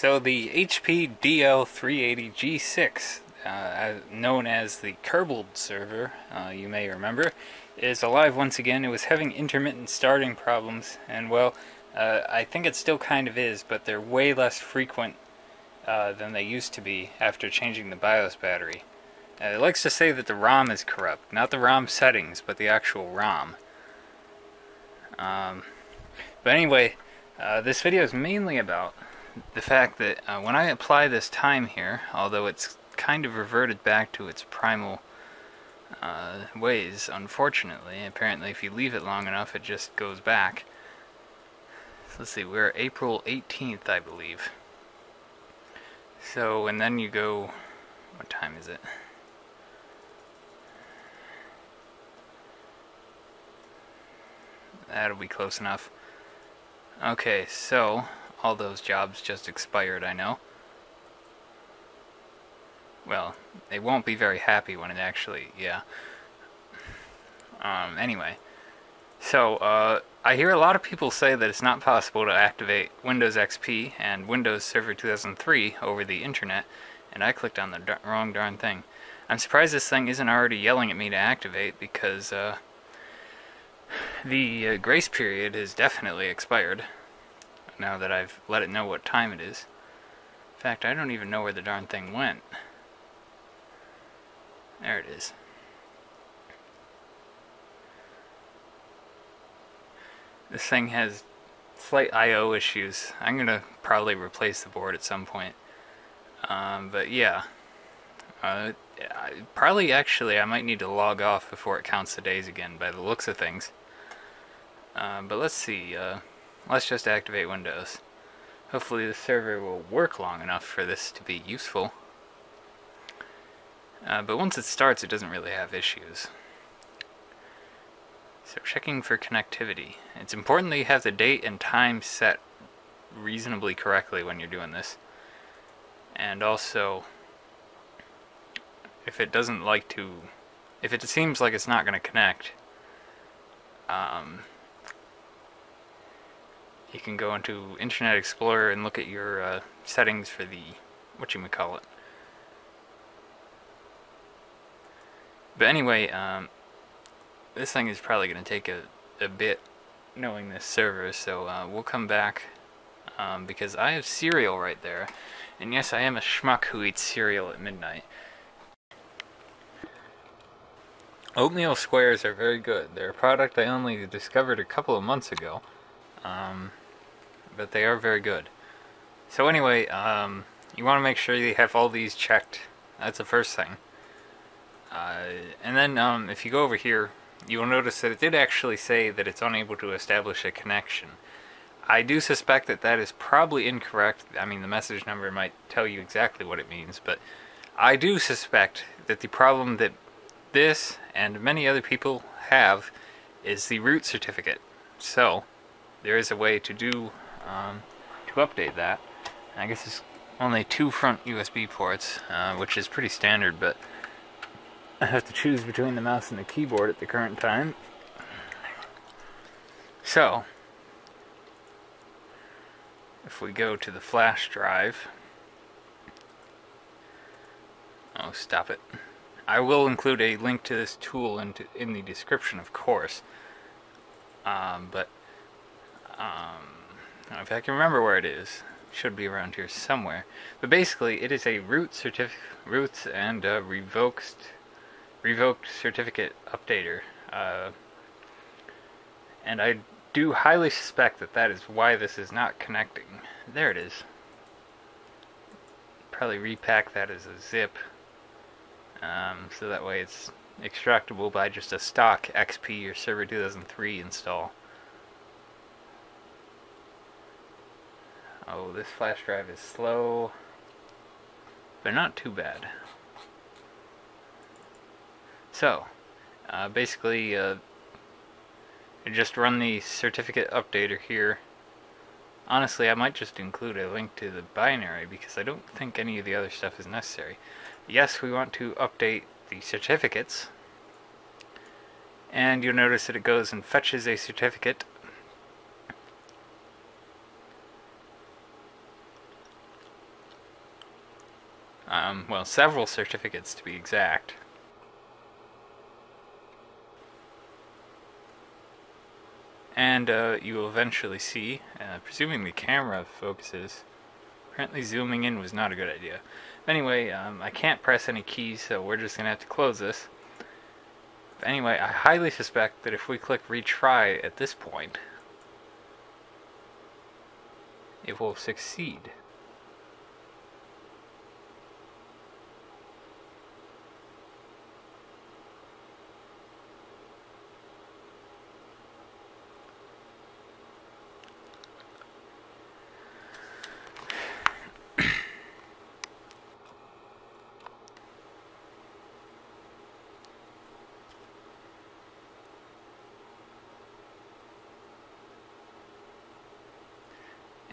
So the HP DL380G6, uh, known as the Kerbal server, uh, you may remember, is alive once again. It was having intermittent starting problems, and well, uh, I think it still kind of is, but they're way less frequent uh, than they used to be after changing the BIOS battery. Uh, it likes to say that the ROM is corrupt, not the ROM settings, but the actual ROM. Um, but anyway, uh, this video is mainly about the fact that uh, when I apply this time here, although it's kind of reverted back to its primal uh, ways, unfortunately, apparently if you leave it long enough it just goes back. So let's see, we're April 18th I believe. So, and then you go, what time is it? That'll be close enough. Okay, so all those jobs just expired, I know. Well, they won't be very happy when it actually, yeah. Um, anyway. So, uh, I hear a lot of people say that it's not possible to activate Windows XP and Windows Server 2003 over the internet, and I clicked on the wrong darn thing. I'm surprised this thing isn't already yelling at me to activate because, uh, the uh, grace period is definitely expired now that I've let it know what time it is. In fact, I don't even know where the darn thing went. There it is. This thing has slight I.O. issues. I'm going to probably replace the board at some point. Um, but yeah. Uh, I, probably actually I might need to log off before it counts the days again by the looks of things. Uh, but let's see. Uh, let's just activate Windows. Hopefully the server will work long enough for this to be useful. Uh, but once it starts, it doesn't really have issues. So checking for connectivity. It's important that you have the date and time set reasonably correctly when you're doing this. And also, if it doesn't like to, if it seems like it's not going to connect, um, you can go into Internet Explorer and look at your uh, settings for the, what you would call it. But anyway, um, this thing is probably going to take a, a bit knowing this server, so uh, we'll come back um, because I have cereal right there. And yes, I am a schmuck who eats cereal at midnight. Oatmeal squares are very good. They're a product I only discovered a couple of months ago. Um, but they are very good. So anyway, um, you want to make sure you have all these checked. That's the first thing. Uh, and then um, if you go over here, you will notice that it did actually say that it's unable to establish a connection. I do suspect that that is probably incorrect. I mean, the message number might tell you exactly what it means, but I do suspect that the problem that this and many other people have is the root certificate. So, there is a way to do um, to update that. I guess it's only two front USB ports, uh, which is pretty standard, but I have to choose between the mouse and the keyboard at the current time. So, if we go to the flash drive, oh stop it. I will include a link to this tool into, in the description, of course. Um, but um, if I can remember where it is, should be around here somewhere. But basically, it is a root certificate, roots and uh, revoked, revoked certificate updater. Uh, and I do highly suspect that that is why this is not connecting. There it is. Probably repack that as a zip, um, so that way it's extractable by just a stock XP or Server 2003 install. Oh, this flash drive is slow, but not too bad. So, uh, basically, uh, just run the certificate updater here. Honestly, I might just include a link to the binary because I don't think any of the other stuff is necessary. Yes, we want to update the certificates. And you'll notice that it goes and fetches a certificate Um, well, several certificates to be exact. And uh, you will eventually see, uh, presuming the camera focuses, apparently zooming in was not a good idea. Anyway, um, I can't press any keys, so we're just going to have to close this. But anyway, I highly suspect that if we click retry at this point, it will succeed.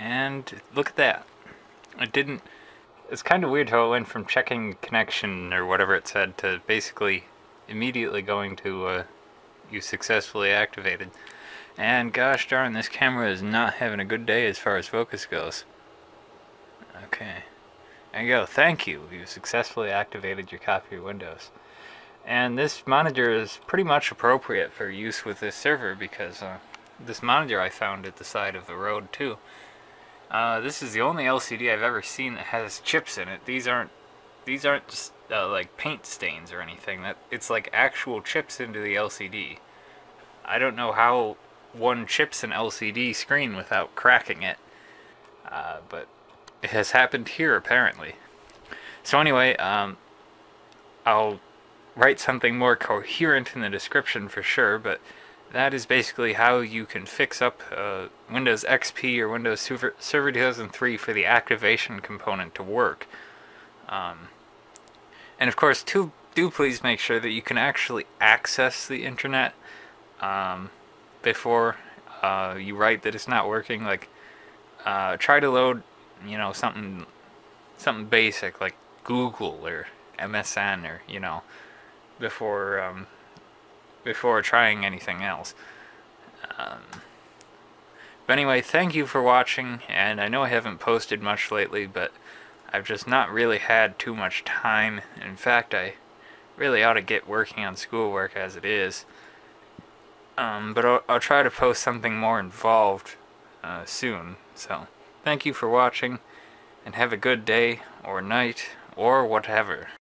And look at that. It didn't. It's kind of weird how it went from checking connection or whatever it said to basically immediately going to uh, you successfully activated. And gosh darn, this camera is not having a good day as far as focus goes. Okay. There you go. Thank you. You successfully activated your copy of Windows. And this monitor is pretty much appropriate for use with this server because uh, this monitor I found at the side of the road too. Uh, this is the only LCD I've ever seen that has chips in it. These aren't these aren't just uh, like paint stains or anything. That it's like actual chips into the LCD. I don't know how one chips an LCD screen without cracking it, uh, but it has happened here apparently. So anyway, um, I'll write something more coherent in the description for sure, but that is basically how you can fix up uh, Windows XP or Windows Server, Server 2003 for the activation component to work. Um, and of course, to, do please make sure that you can actually access the internet um, before uh, you write that it's not working. Like, uh, try to load, you know, something, something basic like Google or MSN or you know, before um, before trying anything else. Um, but anyway, thank you for watching, and I know I haven't posted much lately, but I've just not really had too much time. In fact, I really ought to get working on schoolwork as it is. Um, but I'll, I'll, try to post something more involved uh, soon. So, thank you for watching, and have a good day, or night, or whatever.